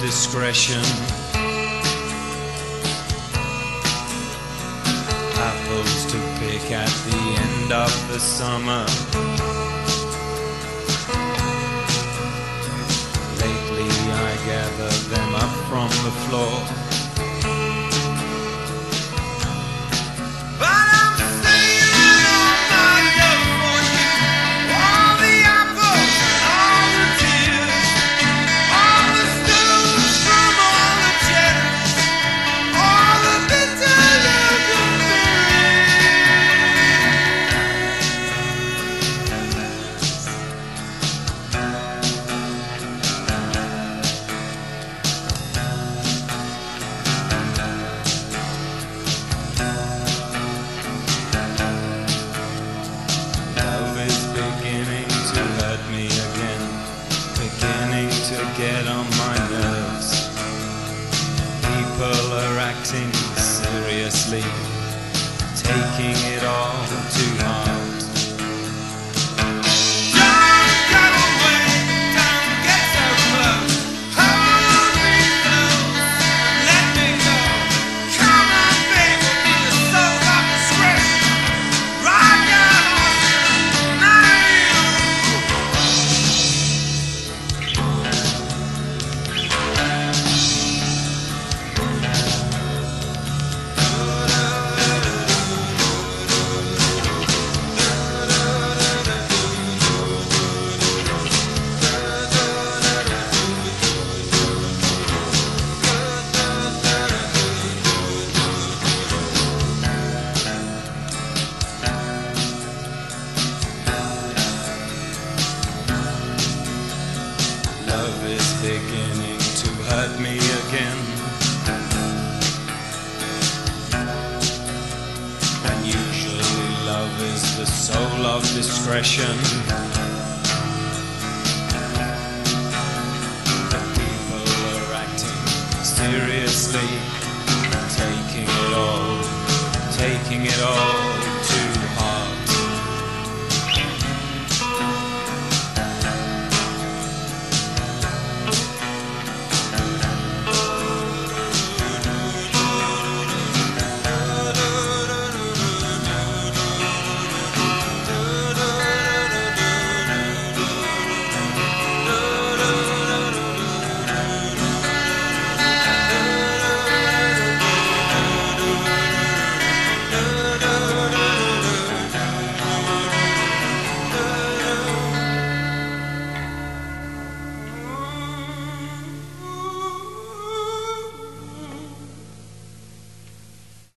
discretion. Apples to pick at the end of the summer. Lately I gather them up from the floor. Get on my nerves. People are acting seriously, taking it all too beginning to hurt me again. And usually love is the soul of discretion. But people are acting seriously, taking it all, taking it all.